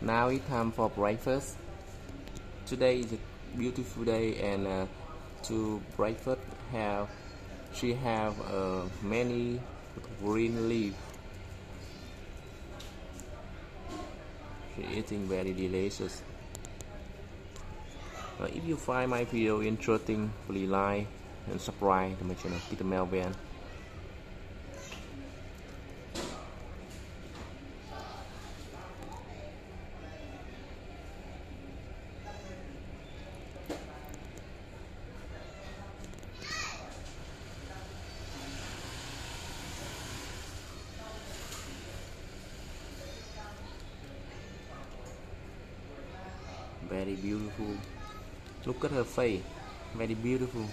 now it's time for breakfast. Today is a beautiful day and uh, to breakfast have she have uh, many green leaf. She eating very delicious. Uh, if you find my video interesting please like and subscribe to my channel. Peter Melvin very beautiful. Look at her face. Very beautiful